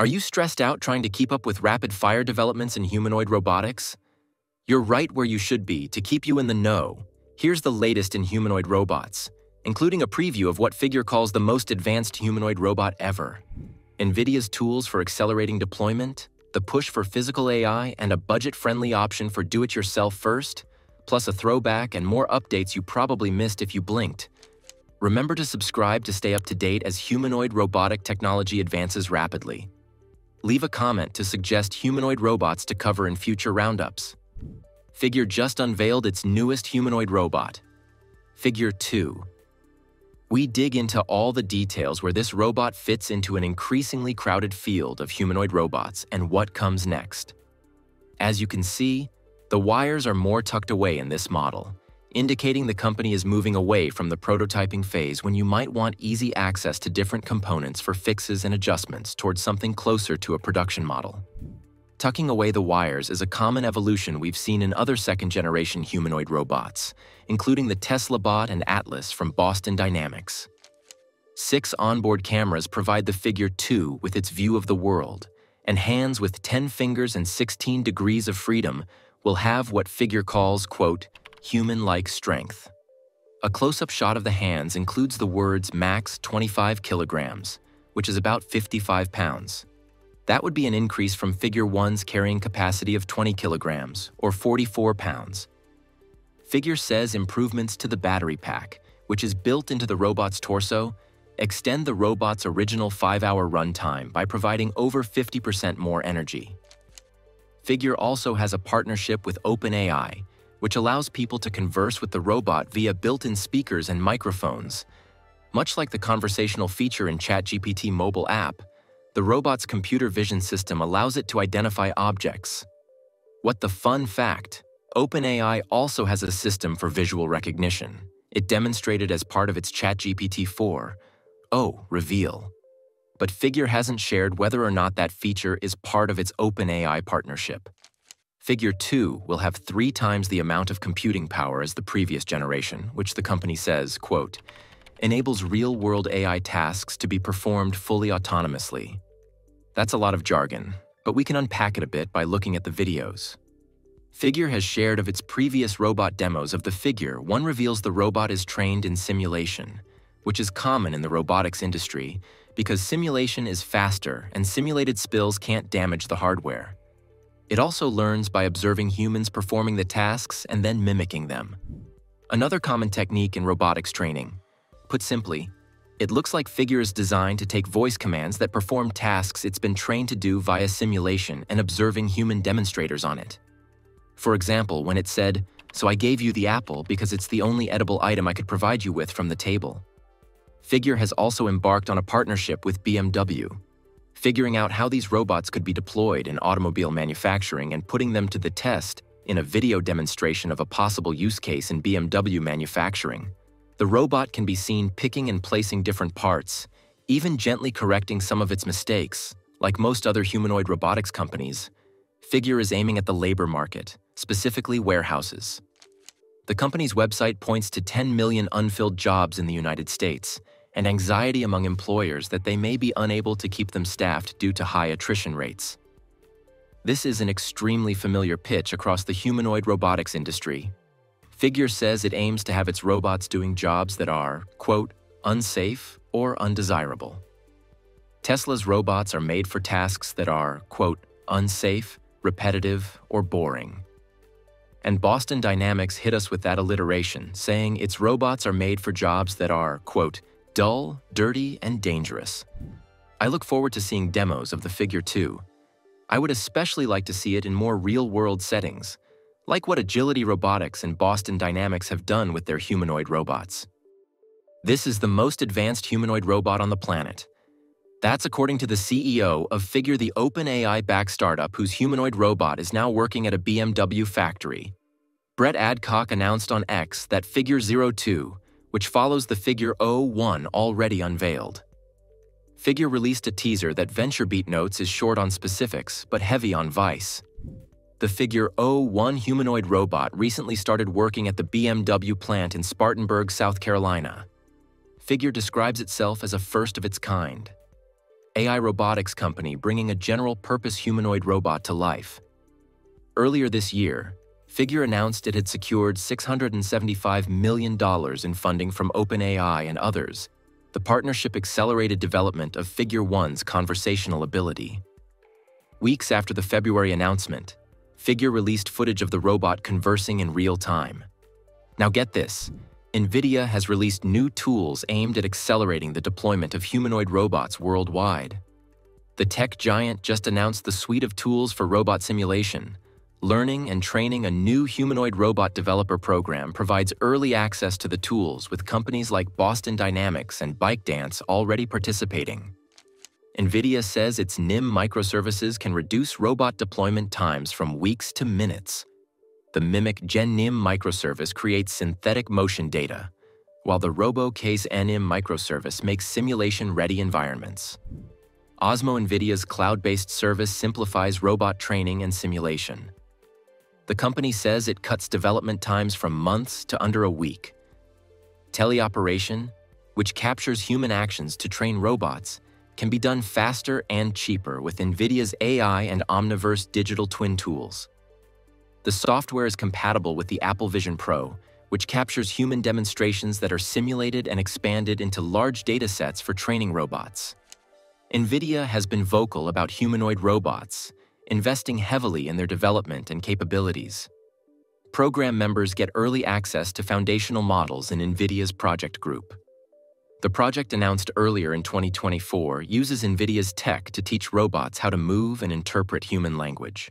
Are you stressed out trying to keep up with rapid fire developments in humanoid robotics? You're right where you should be to keep you in the know. Here's the latest in humanoid robots, including a preview of what Figure calls the most advanced humanoid robot ever. NVIDIA's tools for accelerating deployment, the push for physical AI, and a budget-friendly option for do-it-yourself first, plus a throwback and more updates you probably missed if you blinked. Remember to subscribe to stay up to date as humanoid robotic technology advances rapidly. Leave a comment to suggest humanoid robots to cover in future roundups. Figure just unveiled its newest humanoid robot, Figure 2. We dig into all the details where this robot fits into an increasingly crowded field of humanoid robots and what comes next. As you can see, the wires are more tucked away in this model, indicating the company is moving away from the prototyping phase when you might want easy access to different components for fixes and adjustments towards something closer to a production model. Tucking away the wires is a common evolution we've seen in other second-generation humanoid robots, including the Tesla Bot and Atlas from Boston Dynamics. Six onboard cameras provide the Figure 2 with its view of the world, and hands with 10 fingers and 16 degrees of freedom will have what Figure calls, quote, human-like strength. A close-up shot of the hands includes the words max 25 kilograms, which is about 55 pounds. That would be an increase from Figure 1's carrying capacity of 20 kilograms, or 44 pounds. Figure says improvements to the battery pack, which is built into the robot's torso, extend the robot's original 5-hour runtime by providing over 50% more energy. Figure also has a partnership with OpenAI, which allows people to converse with the robot via built-in speakers and microphones. Much like the conversational feature in ChatGPT mobile app, the robot's computer vision system allows it to identify objects. What the fun fact, OpenAI also has a system for visual recognition. It demonstrated as part of its ChatGPT 4. Oh, reveal. But Figure hasn't shared whether or not that feature is part of its OpenAI partnership. Figure 2 will have three times the amount of computing power as the previous generation, which the company says, quote, enables real-world AI tasks to be performed fully autonomously. That's a lot of jargon, but we can unpack it a bit by looking at the videos. Figure has shared of its previous robot demos of the figure, one reveals the robot is trained in simulation, which is common in the robotics industry because simulation is faster and simulated spills can't damage the hardware. It also learns by observing humans performing the tasks and then mimicking them. Another common technique in robotics training. Put simply, it looks like Figure is designed to take voice commands that perform tasks it's been trained to do via simulation and observing human demonstrators on it. For example, when it said, so I gave you the apple because it's the only edible item I could provide you with from the table. Figure has also embarked on a partnership with BMW, figuring out how these robots could be deployed in automobile manufacturing and putting them to the test in a video demonstration of a possible use case in BMW manufacturing. The robot can be seen picking and placing different parts, even gently correcting some of its mistakes. Like most other humanoid robotics companies, Figure is aiming at the labor market, specifically warehouses. The company's website points to 10 million unfilled jobs in the United States and anxiety among employers that they may be unable to keep them staffed due to high attrition rates. This is an extremely familiar pitch across the humanoid robotics industry, Figure says it aims to have its robots doing jobs that are, quote, unsafe or undesirable. Tesla's robots are made for tasks that are, quote, unsafe, repetitive, or boring. And Boston Dynamics hit us with that alliteration, saying its robots are made for jobs that are, quote, dull, dirty, and dangerous. I look forward to seeing demos of the Figure 2. I would especially like to see it in more real-world settings, like what Agility Robotics and Boston Dynamics have done with their humanoid robots. This is the most advanced humanoid robot on the planet. That's according to the CEO of Figure the OpenAI-backed startup whose humanoid robot is now working at a BMW factory. Brett Adcock announced on X that Figure 02, which follows the Figure 01 already unveiled. Figure released a teaser that VentureBeat notes is short on specifics but heavy on vice. The Figure 01 humanoid robot recently started working at the BMW plant in Spartanburg, South Carolina. Figure describes itself as a first of its kind. AI robotics company bringing a general-purpose humanoid robot to life. Earlier this year, Figure announced it had secured $675 million in funding from OpenAI and others. The partnership accelerated development of Figure One's conversational ability. Weeks after the February announcement, Figure released footage of the robot conversing in real time. Now get this, NVIDIA has released new tools aimed at accelerating the deployment of humanoid robots worldwide. The tech giant just announced the suite of tools for robot simulation. Learning and training a new humanoid robot developer program provides early access to the tools with companies like Boston Dynamics and ByteDance already participating. NVIDIA says its NIM microservices can reduce robot deployment times from weeks to minutes, the MimicGen NIM microservice creates synthetic motion data, while the RoboCasa NIM microservice makes simulation-ready environments. Osmo NVIDIA's cloud-based service simplifies robot training and simulation. The company says it cuts development times from months to under a week. Teleoperation, which captures human actions to train robots, can be done faster and cheaper with NVIDIA's AI and Omniverse digital twin tools. The software is compatible with the Apple Vision Pro, which captures human demonstrations that are simulated and expanded into large datasets for training robots. NVIDIA has been vocal about humanoid robots, investing heavily in their development and capabilities. Program members get early access to foundational models in NVIDIA's project GR00T. The project announced earlier in 2024 uses NVIDIA's tech to teach robots how to move and interpret human language.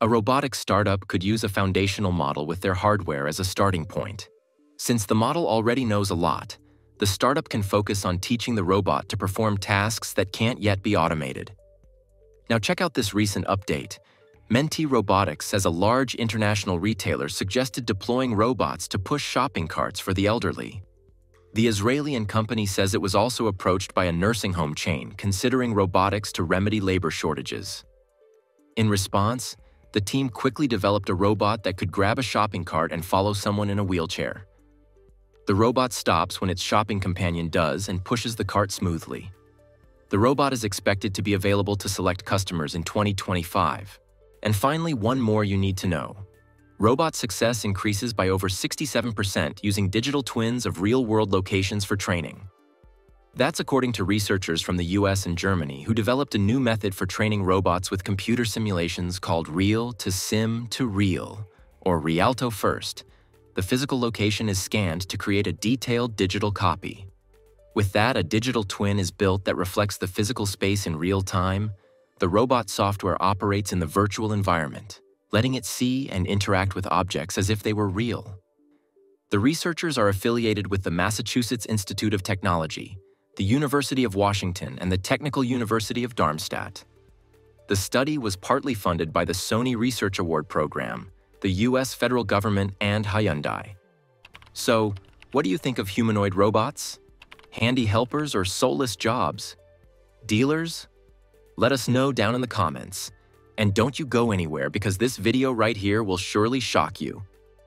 A robotic startup could use a foundational model with their hardware as a starting point. Since the model already knows a lot, the startup can focus on teaching the robot to perform tasks that can't yet be automated. Now check out this recent update. Mentee Robotics says a large international retailer suggested deploying robots to push shopping carts for the elderly. The Israeli company says it was also approached by a nursing home chain considering robotics to remedy labor shortages. In response, the team quickly developed a robot that could grab a shopping cart and follow someone in a wheelchair. The robot stops when its shopping companion does and pushes the cart smoothly. The robot is expected to be available to select customers in 2025. And finally, one more you need to know. Robot success increases by over 67% using digital twins of real-world locations for training. That's according to researchers from the US and Germany who developed a new method for training robots with computer simulations called Real to Sim to Real, or Rialto First. The physical location is scanned to create a detailed digital copy. With that, a digital twin is built that reflects the physical space in real time. The robot software operates in the virtual environment, letting it see and interact with objects as if they were real. The researchers are affiliated with the Massachusetts Institute of Technology, the University of Washington, and the Technical University of Darmstadt. The study was partly funded by the Sony Research Award Program, the US federal government, and Hyundai. So, what do you think of humanoid robots? Handy helpers or soulless jobs? Dealers? Let us know down in the comments. And don't you go anywhere because this video right here will surely shock you.